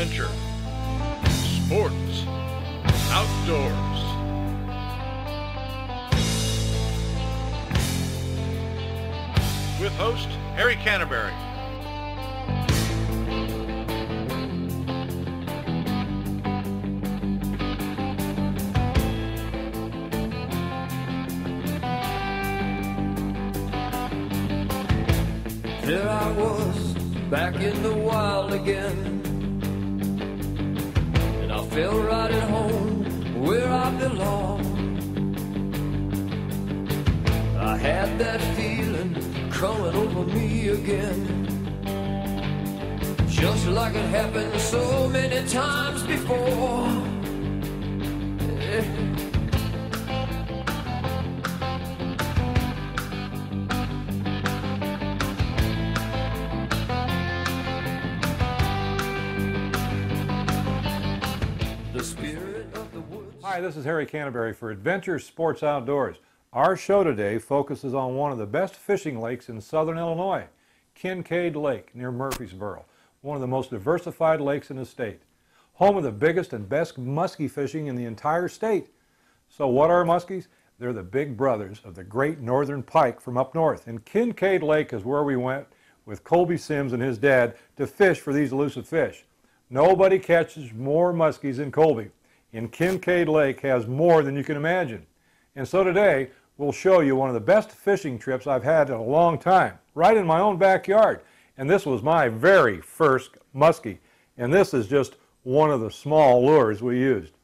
adventure, sports, outdoors. With host Harry Canterbury. There I was, back in the wild again. Felt right at home, where I belong. I had that feeling coming over me again. Just like it happened so many times before. Hi, this is Harry Canterbury for Adventure Sports Outdoors. Our show today focuses on one of the best fishing lakes in southern Illinois, Kinkaid Lake near Murphysboro, one of the most diversified lakes in the state. Home of the biggest and best muskie fishing in the entire state. So what are muskies? They're the big brothers of the great northern pike from up north. And Kinkaid Lake is where we went with Colby Simms and his dad to fish for these elusive fish. Nobody catches more muskies than Colby. And Kinkaid Lake has more than you can imagine. And so today, we'll show you one of the best fishing trips I've had in a long time, right in my own backyard. And this was my very first muskie. And this is just one of the small lures we used.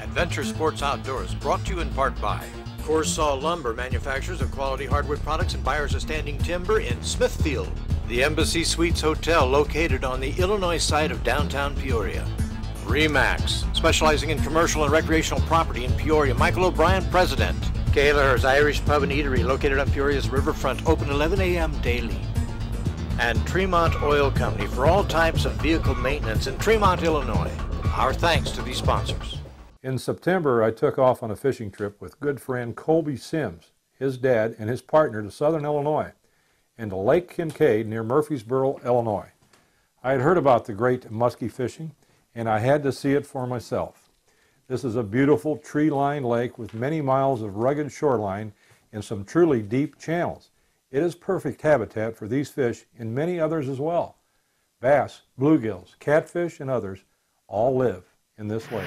Adventure Sports Outdoors, brought to you in part by Corsaw Lumber, manufacturers of quality hardwood products and buyers of standing timber in Smithfield. The Embassy Suites Hotel, located on the Illinois side of downtown Peoria. Remax, specializing in commercial and recreational property in Peoria. Michael O'Brien, president. Kelleher's Irish Pub and Eatery, located on Peoria's riverfront, open 11 a.m. daily. And Tremont Oil Company for all types of vehicle maintenance in Tremont, Illinois. Our thanks to these sponsors. In September, I took off on a fishing trip with good friend Colby Simms, his dad, and his partner to southern Illinois and to Lake Kinkaid near Murphysboro, Illinois. I had heard about the great muskie fishing, and I had to see it for myself. This is a beautiful tree-lined lake with many miles of rugged shoreline and some truly deep channels. It is perfect habitat for these fish and many others as well. Bass, bluegills, catfish, and others all live in this lake.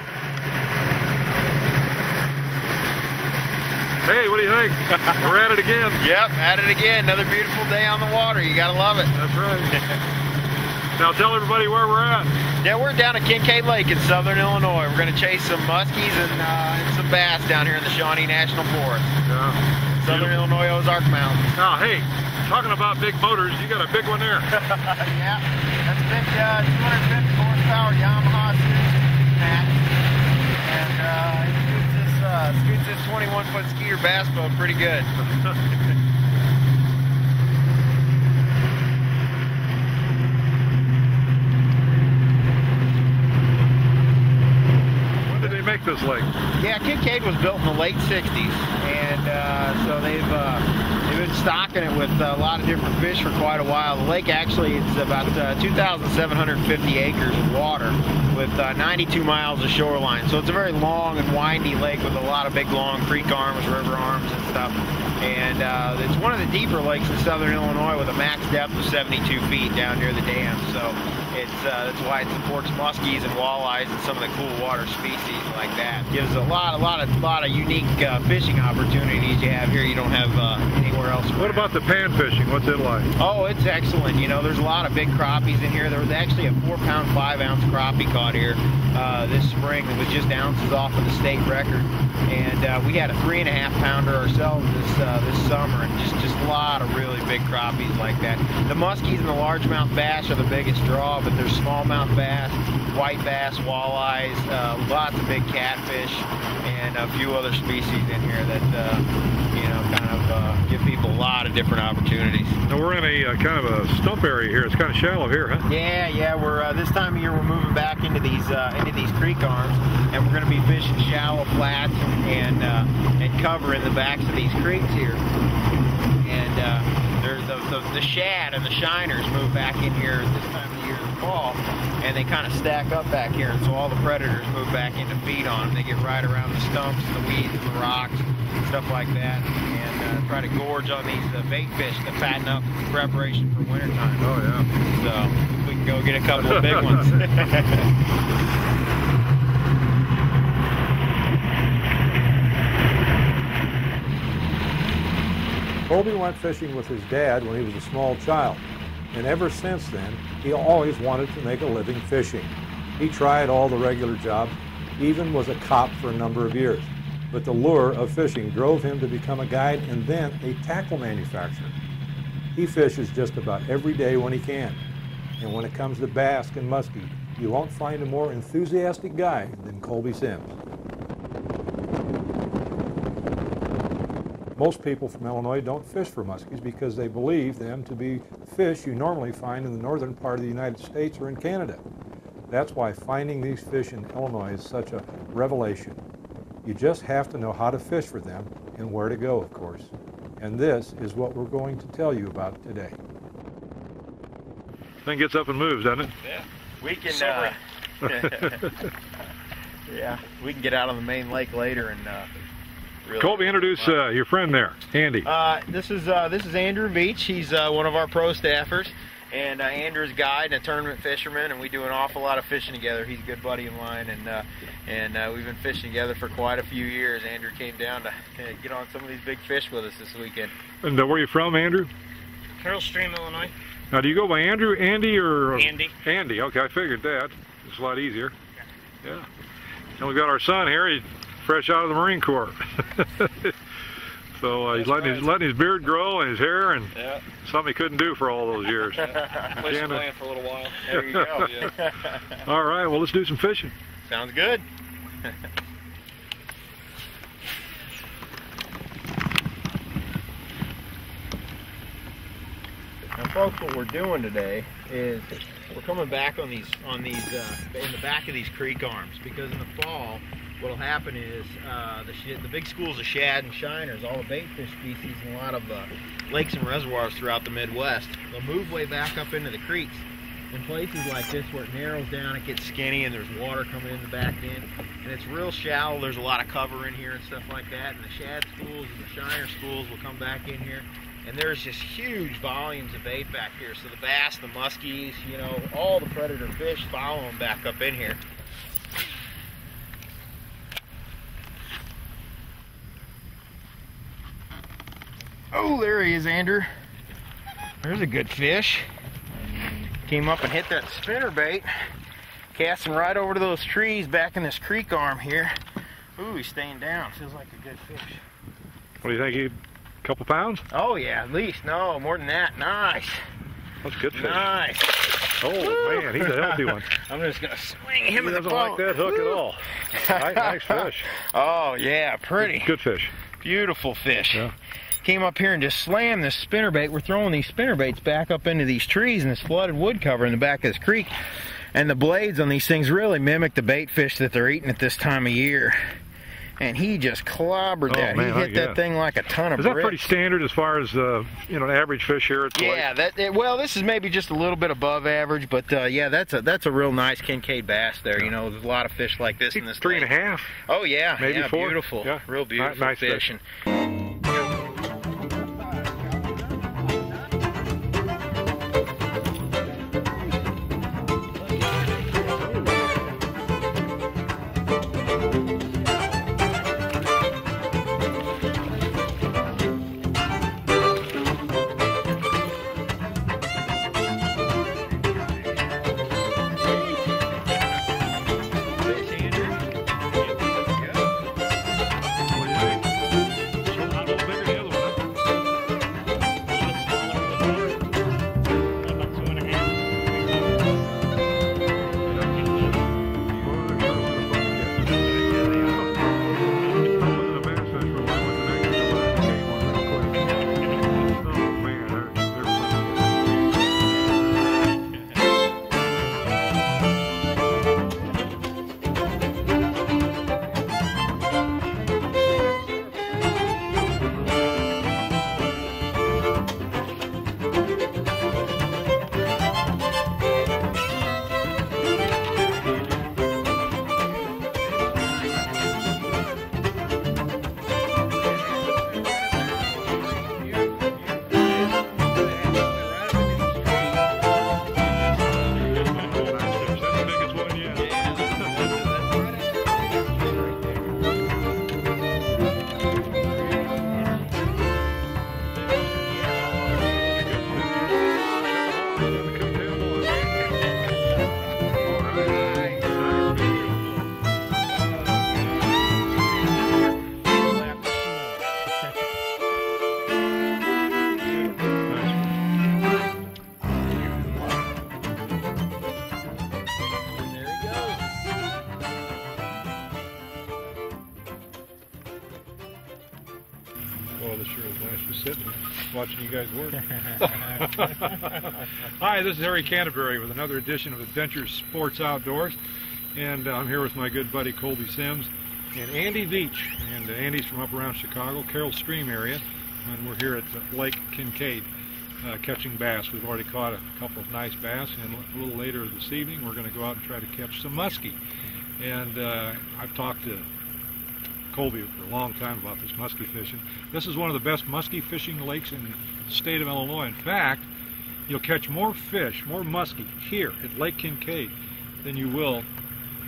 Hey, what do you think? We're at it again. Yep, at it again. Another beautiful day on the water. You gotta love it. That's right. now tell everybody where we're at. Yeah, we're down at Kinkaid Lake in southern Illinois. We're gonna chase some muskies and, uh, and some bass down here in the Shawnee National Forest. Yeah. Southern Illinois Ozark Mountains. Now, hey, talking about big motors, you got a big one there. yeah, that's a big uh, 250 horsepower Yamaha Suzuki Max. And uh, it scoots this, uh, scoots this 21 foot Skeeter bass boat pretty good. When did they make this lake? Yeah, Kinkaid was built in the late '60s, and uh, so they've uh, they've been stocking it with a lot of different fish for quite a while. The lake actually is about uh, 2,750 acres of water with uh, 92 miles of shoreline. So it's a very long and windy lake with a lot of big long creek arms, river arms, and stuff. And uh, it's one of the deeper lakes in southern Illinois with a max depth of 72 feet down near the dam. So it's uh, that's why it supports muskies and walleyes and some of the cool water species like that. Gives a lot, a lot of, lot of unique uh, fishing opportunities you have here. You don't have uh, anywhere else. What about the pan fishing? What's it like? Oh, it's excellent. You know, there's a lot of big crappies in here. There was actually a four pound, five ounce crappie caught here uh, this spring that was just ounces off of the state record. And uh, we had a three and a half pounder ourselves this uh, this summer, and just just a lot of really big crappies like that. The muskies and the largemouth bass are the biggest draw, but there's smallmouth bass, white bass, walleyes, uh, lots of big catfish, and a few other species in here that uh, you know kind of uh, give people a lot of different opportunities. Now we're in a uh, kind of a stump area here. It's kind of shallow here, huh? Yeah, yeah. We're uh, this time of year we're moving back into these uh, into these creek arms, and we're going to be fishing shallow flats and uh, and cover in the backs of these creeks here. And uh, there's the, the the shad and the shiners move back in here this time fall, and they kind of stack up back here, and so all the predators move back in to feed on them. They get right around the stumps, the weeds, the rocks, stuff like that, and uh, try to gorge on these uh, bait fish to fatten up in preparation for wintertime. Oh, yeah. So we can go get a couple of big ones. Colby went fishing with his dad when he was a small child, and ever since then, he always wanted to make a living fishing. He tried all the regular jobs, even was a cop for a number of years. But the lure of fishing drove him to become a guide and then a tackle manufacturer. He fishes just about every day when he can. And when it comes to bass and muskie, you won't find a more enthusiastic guy than Colby Simms. Most people from Illinois don't fish for muskies because they believe them to be fish you normally find in the northern part of the United States or in Canada. That's why finding these fish in Illinois is such a revelation. You just have to know how to fish for them and where to go, of course. And this is what we're going to tell you about today. Thing gets up and moves, doesn't it? Yeah, we can. Uh, yeah, we can get out on the main lake later and. Uh, really Colby, introduce uh, your friend there, Andy. Uh, this is uh, this is Andrew Beach. He's uh, one of our pro staffers, and uh, Andrew's guide and a tournament fisherman, and we do an awful lot of fishing together. He's a good buddy of mine, and uh, and uh, we've been fishing together for quite a few years. Andrew came down to get on some of these big fish with us this weekend. And uh, where are you from, Andrew? Carol Stream, Illinois. Now, do you go by Andrew, Andy, or Andy. Andy. Okay, I figured that. It's a lot easier. Yeah. And we've got our son here. He's fresh out of the Marine Corps. so uh, he's That's letting his letting his beard grow and his hair, and Yeah, something he couldn't do for all those years. place Again, uh, playing for a little while. There you go. Yeah. all right. Well, let's do some fishing. Sounds good. now, folks, what we're doing today is we're coming back on these on these uh, in the back of these creek arms because in the fall, what'll happen is uh, the the big schools of shad and shiners, all the bait fish species, and a lot of uh, lakes and reservoirs throughout the Midwest, they'll move way back up into the creeks in places like this where it narrows down, it gets skinny, and there's water coming in the back end, and it's real shallow. There's a lot of cover in here and stuff like that. And the shad schools and the shiner schools will come back in here, and there's just huge volumes of bait back here. So the bass, the muskies, you know, all the predator fish follow them back up in here. Oh, there he is, Andrew. There's a good fish. Came up and hit that spinner bait. Casting right over to those trees back in this creek arm here. Ooh, he's staying down. Feels like a good fish. What do you think? You, a couple pounds? Oh yeah, at least. No, more than that. Nice. That's a good fish. Nice. Oh man, he's a healthy one. I'm just gonna swing He him in the boat. doesn't like that hook at all. Nice, nice fish. Oh yeah, pretty. Good fish. Beautiful fish. Yeah. Came up here and just slammed this spinner bait. We're throwing these spinner baits back up into these trees and this flooded wood cover in the back of this creek. And the blades on these things really mimic the bait fish that they're eating at this time of year. And he just clobbered Oh, that. man, he hit that thing like a ton of Is that bricks. pretty standard as far as uh, you know an average fish here at the lake? Yeah, well, this is maybe just a little bit above average, but uh, yeah, that's a that's a real nice Kinkaid bass there. You know, there's a lot of fish like this in this Three and a lake. half. Oh yeah, Maybe yeah, four? beautiful, Yeah. real beautiful nice fish. Well, this sure is nice just sitting watching you guys work. Hi, this is Harry Canterbury with another edition of Adventure Sports Outdoors. And uh, I'm here with my good buddy Colby Simms and Andy Veach. And uh, Andy's from up around Chicago, Carol Stream area. And we're here at uh, Lake Kinkaid uh, catching bass. We've already caught a couple of nice bass. And a little later this evening, we're going to go out and try to catch some muskie. And uh, I've talked to Colby for a long time about this muskie fishing. This is one of the best muskie fishing lakes in the state of Illinois. In fact, you'll catch more fish, more muskie here at Lake Kinkaid than you will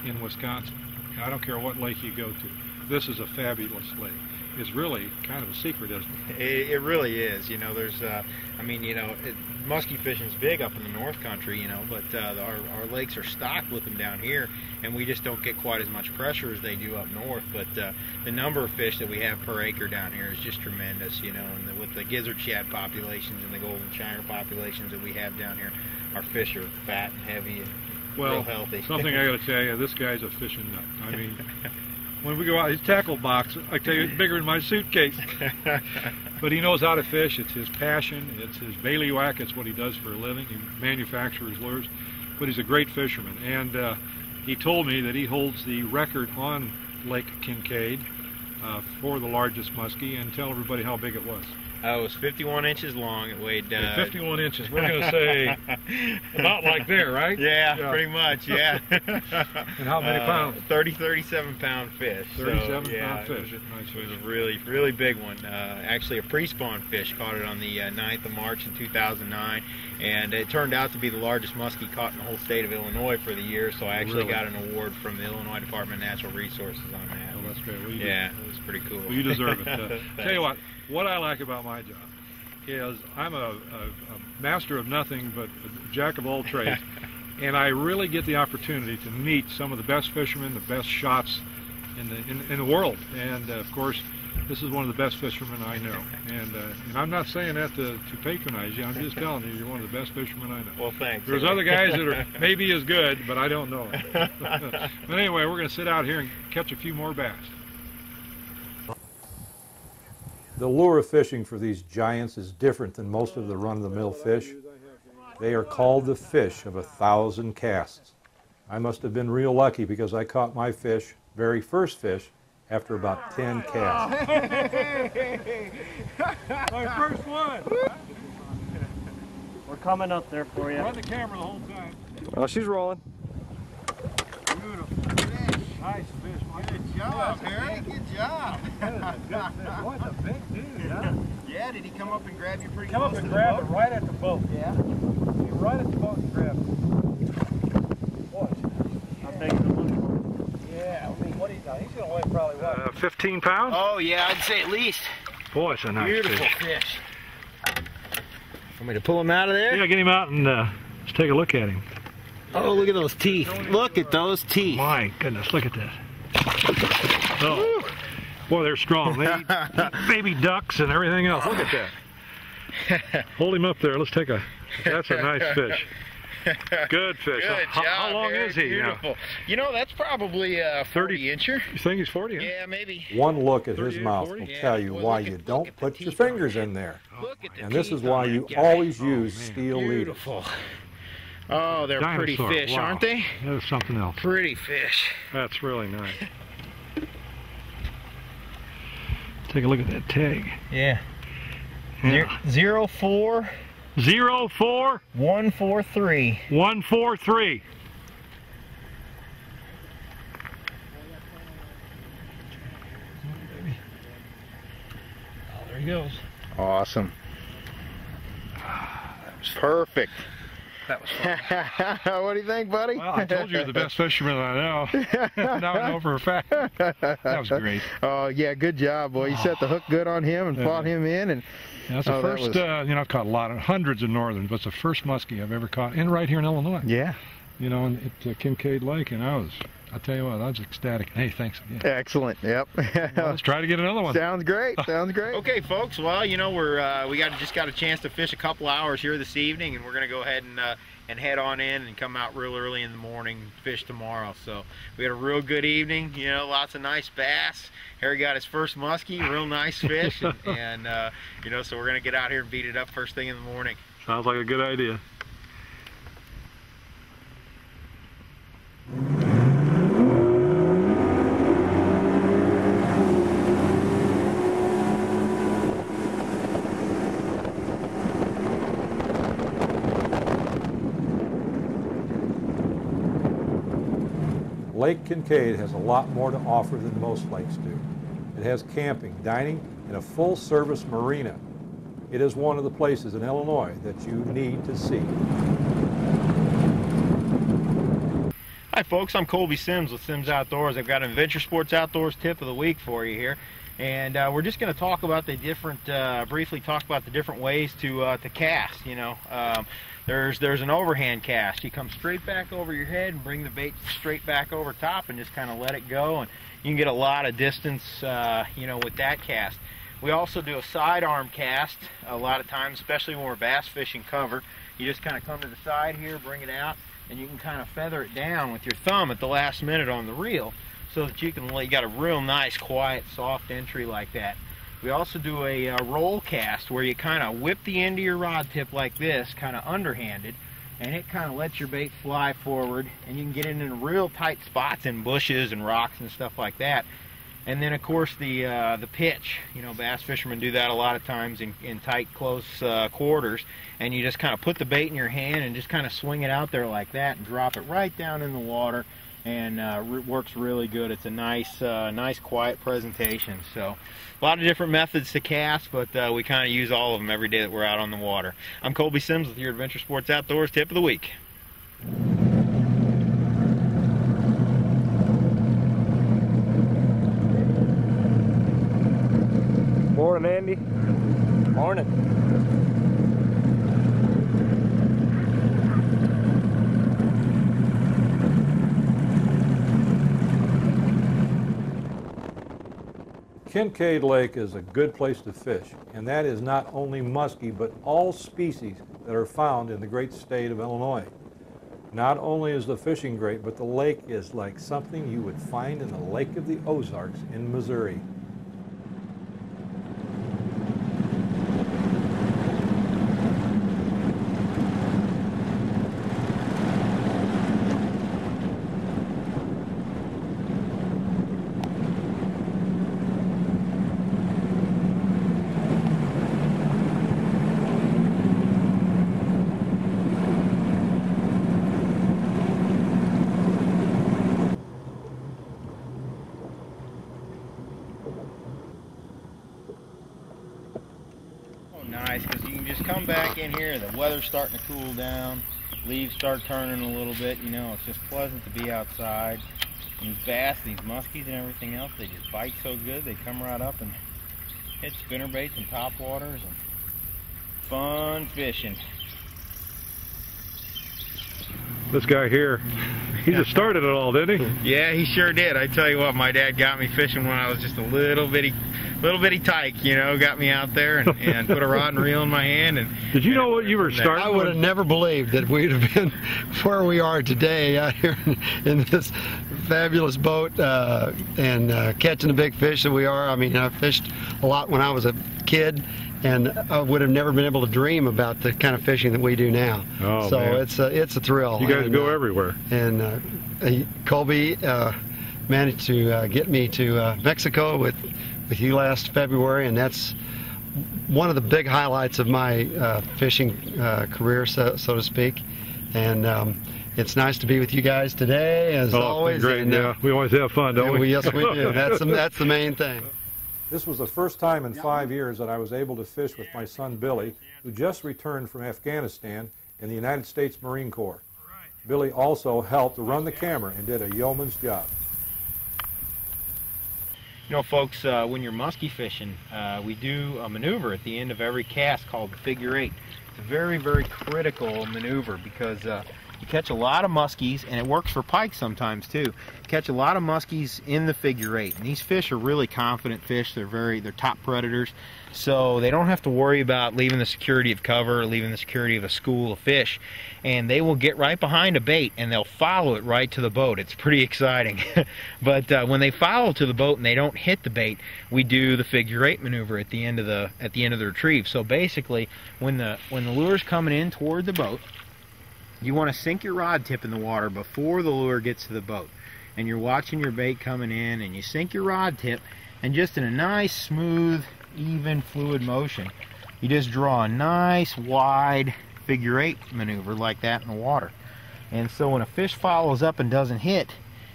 in Wisconsin. I don't care what lake you go to. This is a fabulous lake. It's really kind of a secret, isn't it? It, it really is. You know, there's, uh, I mean, you know, it, muskie fishing's big up in the North Country, you know, but uh, our, our lakes are stocked with them down here, and we just don't get quite as much pressure as they do up north. But uh, the number of fish that we have per acre down here is just tremendous, you know, and the, with the gizzard shad populations and the golden shiner populations that we have down here, our fish are fat and heavy and Well, real healthy. something I got to tell you, this guy's a fishing nut. I mean, when we go out, his tackle box, I tell you, it's bigger than my suitcase. But he knows how to fish. It's his passion. It's his bailiwick. It's what he does for a living. He manufactures lures. But he's a great fisherman. And uh, he told me that he holds the record on Lake Kinkaid uh, for the largest muskie. And tell everybody how big it was. It was 51 inches long. It weighed uh, 51 inches. We're going to say about like there, right? Yeah, Yeah. pretty much. Yeah. And how many Uh, pounds? 30, 37 pound fish. So, 37 yeah, pound it was fish. a- Nice It was a really, really big one. Uh, actually, a pre-spawn fish caught it on the uh, 9th of March in 2009, and it turned out to be the largest muskie caught in the whole state of Illinois for the year. So I actually Really? got an award from the Illinois Department of Natural Resources on that. That's great. Well, yeah, it was pretty cool. Well, you deserve it. Uh, tell you what, what I like about my job is I'm a, a, a master of nothing but a jack of all trades, and I really get the opportunity to meet some of the best fishermen, the best shots in the in, in the world, and uh, of course. This is one of the best fishermen I know, and uh, and I'm not saying that to, to patronize you. I'm just telling you, you're one of the best fishermen I know. Well, thanks. There's other guys that are maybe as good, but I don't know. but anyway, we're going to sit out here and catch a few more bass. The lure of fishing for these giants is different than most of the run-of-the-mill fish. They are called the fish of a thousand casts. I must have been real lucky because I caught my fish, very first fish, after about 10 casts. my first one! We're coming up there for you. Run the camera the whole time. Well, she's rolling. Beautiful fish. Nice fish. Good job, Harry. Good job. What a big dude, huh? Yeah, did he come up and grab you pretty Come up and grab it right at the boat. Yeah. You're right at the boat and grab it. Boy, How big is the one? yeah, I mean, what he's He's going to weigh probably what? Uh, 15 pounds? Oh, yeah, I'd say at least. Boy, it's a nice Beautiful fish. fish. Want me to pull him out of there? Yeah, get him out and uh, let's take a look at him. Oh, look at those teeth. Look at those teeth. My goodness, look at this. Oh, boy, they're strong. They eat, eat baby ducks and everything else. Look at that. Hold him up there. Let's take a. That's a nice fish. Good fish. Good how, job. how long Harry. is he now? Beautiful. You know, that's probably a 30 incher. You think he's 40? huh? Yeah, maybe. One look at his mouth 40? will Yeah, tell you boy, why look you don't put your fingers in there. Look at the And this is why you guy. always oh, use man. steel leaders. Beautiful. Oh, they're pretty fish, wow. aren't they? That's something else. Pretty fish. That's really nice. Take a look at that tag. Yeah. Yeah. Zero four Zero four one four three. one four three. Oh, there he goes. Awesome. Perfect. That was fun. what do you think, buddy? Well, I told you you're the best fisherman I know. now I know for a fact. That was great. Oh yeah, good job, boy. You set the hook good on him and Yeah. fought him in, and That's the Oh, that first, was- uh, you know, I've caught a lot of hundreds of northerns, but it's the first muskie I've ever caught, and right here in Illinois. yeah, you know, at uh, Kinkaid Lake, and I was, I tell you what, I was ecstatic. Hey, thanks again. Excellent. Yep. Let's try to get another one. Sounds great. Sounds great. Okay, folks. Well, you know, we're uh, we got just got a chance to fish a couple hours here this evening, and we're gonna go ahead and uh, and head on in and come out real early in the morning, fish tomorrow. So we had a real good evening. You know, lots of nice bass. Harry got his first muskie, real nice fish, and, and uh, you know, so we're gonna get out here and beat it up first thing in the morning. Sounds like a good idea. Lake Kinkaid has a lot more to offer than most lakes do. It has camping, dining, and a full-service marina. It is one of the places in Illinois that you need to see. Hi folks, I'm Colby Simms with Simms Outdoors. I've got an Adventure Sports Outdoors tip of the week for you here. And uh, we're just going to talk about the different, uh, briefly talk about the different ways to uh, to cast. You know, um, there's there's an overhand cast. You come straight back over your head and bring the bait straight back over top and just kind of let it go, and you can get a lot of distance. Uh, you know, with that cast. We also do a sidearm cast a lot of times, especially when we're bass fishing cover. You just kind of come to the side here, bring it out, and you can kind of feather it down with your thumb at the last minute on the reel so that you can you got a real nice quiet soft entry like that we also do a uh, roll cast where you kind of whip the end of your rod tip like this kind of underhanded and it kind of lets your bait fly forward and you can get it in real tight spots in bushes and rocks and stuff like that. And then of course the uh, the pitch. You know bass fishermen do that a lot of times in, in tight close uh, quarters and you just kind of put the bait in your hand and just kind of swing it out there like that and drop it right down in the water and uh, works really good. It's a nice, uh, nice quiet presentation. So a lot of different methods to cast, but uh, we kind of use all of them every day that we're out on the water. I'm Colby Simms with your Adventure Sports Outdoors Tip of the Week. Morning, Andy. Morning. Kinkaid Lake is a good place to fish, and that is not only muskie, but all species that are found in the great state of Illinois. Not only is the fishing great, but the lake is like something you would find in the Lake of the Ozarks in Missouri. nice because you can just come back in here. The weather's starting to cool down. Leaves start turning a little bit. You know, it's just pleasant to be outside. These bass, these muskies and everything else, they just bite so good. They come right up and hit spinner baits and top waters and fun fishing. This guy here, he just started it all, didn't he? Yeah, he sure did. I tell you what, my dad got me fishing when I was just a little bitty, little bitty tyke. You know, got me out there and, and put a rod and reel in my hand. And did you know what you were starting? I would have never believed that we'd have been where we are today out here in this fabulous boat uh, and uh, catching the big fish that we are. I mean, I fished a lot when I was a kid and I would have never been able to dream about the kind of fishing that we do now. Oh, so man. it's a it's a thrill. You guys and, go uh, everywhere. And uh, Colby uh, managed to uh, get me to uh, Mexico with with you last February, and that's one of the big highlights of my uh, fishing uh, career, so, so to speak. And um, it's nice to be with you guys today, as Oh, always. great. and, uh, yeah, we always have fun, don't we? we- yes, we do. That's the, that's the main thing. This was the first time in five years that I was able to fish with my son Billy, who just returned from Afghanistan in the United States Marine Corps. Billy also helped run the camera and did a yeoman's job. You know, folks, uh, when you're muskie fishing, uh, we do a maneuver at the end of every cast called the figure eight. It's a very, very critical maneuver because uh, You catch a lot of muskies, and it works for pike sometimes too. Catch a lot of muskies in the figure eight, and these fish are really confident fish. They're very they're top predators, so they don't have to worry about leaving the security of cover, or leaving the security of a school of fish, and they will get right behind a bait and they'll follow it right to the boat. It's pretty exciting, but uh, when they follow to the boat and they don't hit the bait, we do the figure eight maneuver at the end of the at the end of the retrieve. So basically, when the when the lure's coming in toward the boat you want to sink your rod tip in the water before the lure gets to the boat. And you're watching your bait coming in and you sink your rod tip and just in a nice, smooth, even, fluid motion, you just draw a nice, wide figure eight maneuver like that in the water. And so when a fish follows up and doesn't hit,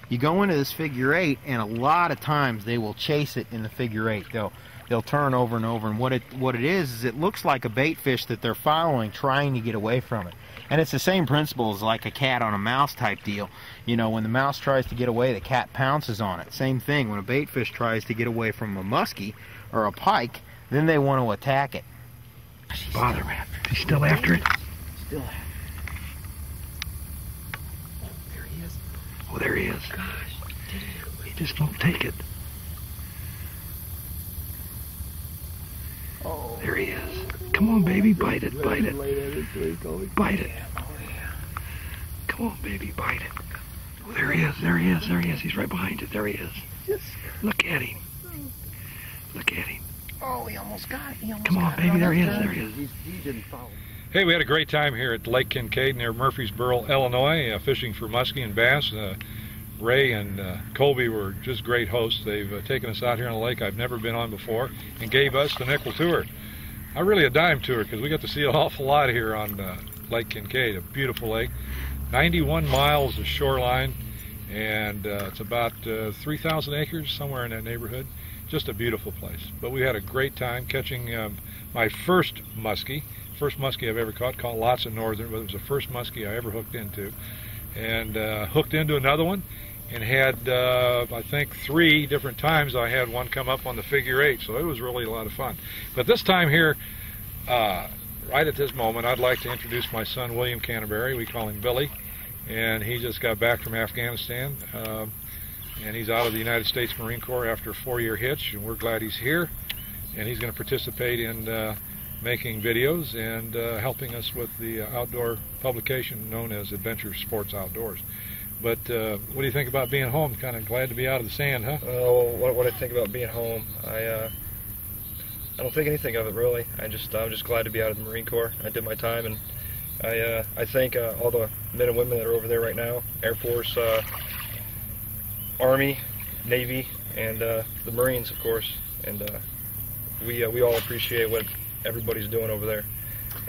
you go into this figure eight and a lot of times they will chase it in the figure eight. They'll they'll turn over and over and what it what it is is it looks like a bait fish that they're following trying to get away from it and it's the same principle as like a cat on a mouse type deal. You know, when the mouse tries to get away, the cat pounces on it. Same thing, when a bait fish tries to get away from a muskie or a pike, then they want to attack it. She's Bother me. He's still after it? Still after it. Oh, there he is. Oh, there he is. Gosh, he just won't take it. Oh. There he is. Come on, baby, bite it, bite it. Bite it. Come on, baby, bite it. Oh, there he is, there he is, there he is. He's right behind it. There he is. Look at him. Look at him. Oh, he almost got it. Almost Come on, baby, there he is, there he is. He didn't follow. Hey, we had a great time here at Lake Kinkaid near Murphysboro, Illinois, uh, fishing for muskie and bass. Uh, Ray and uh, Colby were just great hosts. They've uh, taken us out here on the lake I've never been on before and gave us the nickel tour. I really a dime tour because we got to see an awful lot here on uh, Lake Kinkaid, a beautiful lake. 91 miles of shoreline, and uh, it's about uh, 3,000 acres, somewhere in that neighborhood. Just a beautiful place. But we had a great time catching um, my first muskie, first muskie I've ever caught, caught lots of northern, but it was the first muskie I ever hooked into. And uh, hooked into another one, and had uh, I think three different times I had one come up on the figure eight, so it was really a lot of fun. But this time here, uh, right at this moment, I'd like to introduce my son William Canterbury. We call him Billy, and he just got back from Afghanistan, uh, and he's out of the United States Marine Corps after a four-year hitch, and we're glad he's here, and he's going to participate in. Uh, making videos and uh, helping us with the outdoor publication known as Adventure Sports Outdoors. But uh, what do you think about being home? Kind of glad to be out of the sand, huh? Oh, what, what I think about being home, I uh, I don't think anything of it really. I just I'm just glad to be out of the Marine Corps. I did my time, and I uh, I thank uh, all the men and women that are over there right now, Air Force, uh, Army, Navy, and uh, the Marines, of course. And uh, we uh, we all appreciate what everybody's doing over there,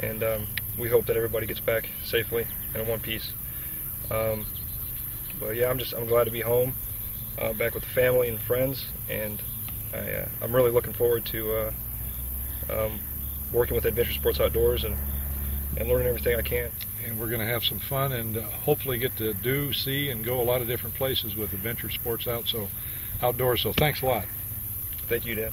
and um, we hope that everybody gets back safely and in one piece. Um, but yeah, I'm just I'm glad to be home, uh, back with the family and friends, and I, uh, I'm really looking forward to uh, um, working with Adventure Sports Outdoors and and learning everything I can. And we're going to have some fun and uh, hopefully get to do, see, and go a lot of different places with Adventure Sports Out so Outdoors. So thanks a lot. Thank you, Dan.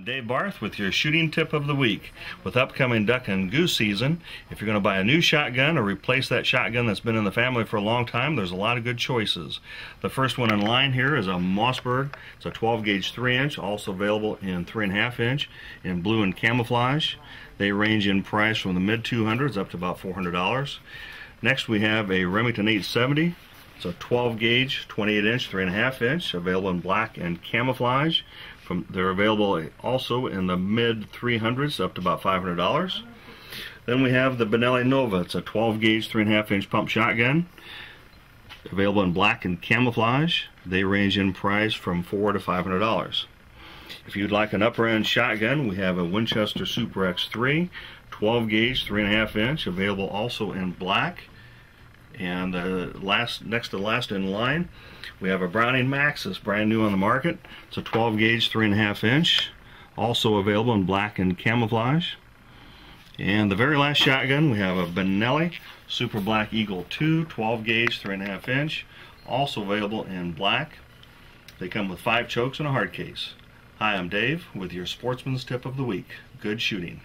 I'm Dave Barth with your shooting tip of the week. With upcoming duck and goose season, if you're going to buy a new shotgun or replace that shotgun that's been in the family for a long time, there's a lot of good choices. The first one in line here is a Mossberg. It's a 12 gauge 3 inch, also available in 3.5 inch in blue and camouflage. They range in price from the mid 200s up to about $400. Next we have a Remington 870. It's a 12 gauge, 28 inch, 3.5 inch, available in black and camouflage. From, they're available also in the mid 300s up to about $500. Then we have the Benelli Nova. It's a 12 gauge, 3.5 inch pump shotgun. Available in black and camouflage. They range in price from 4 to $500. If you'd like an upper end shotgun, we have a Winchester Super X3, 12 gauge, 3.5 inch, available also in black. And uh, last, next to last in line, we have a Browning Maxus, brand new on the market. It's a 12 gauge, 3.5 inch, also available in black and camouflage. And the very last shotgun, we have a Benelli Super Black Eagle 2, 12 gauge, 3.5 inch, also available in black. They come with five chokes and a hard case. Hi, I'm Dave with your Sportsman's Tip of the Week. Good shooting.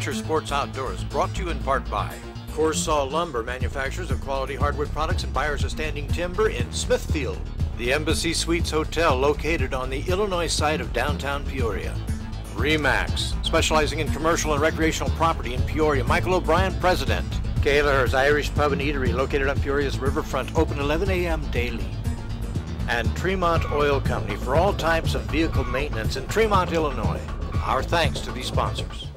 Adventure Sports Outdoors, brought to you in part by Corsaw Lumber, manufacturers of quality hardwood products and buyers of standing timber in Smithfield. The Embassy Suites Hotel, located on the Illinois side of downtown Peoria. Remax, specializing in commercial and recreational property in Peoria. Michael O'Brien, president. Kelleher's Irish Pub and Eatery, located on Peoria's riverfront, open 11 a.m. daily. And Tremont Oil Company for all types of vehicle maintenance in Tremont, Illinois. Our thanks to these sponsors.